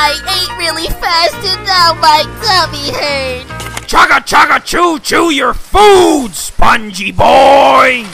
I ate really fast and now my tummy hurts. Chugga chugga chew chew your food, spongy boy!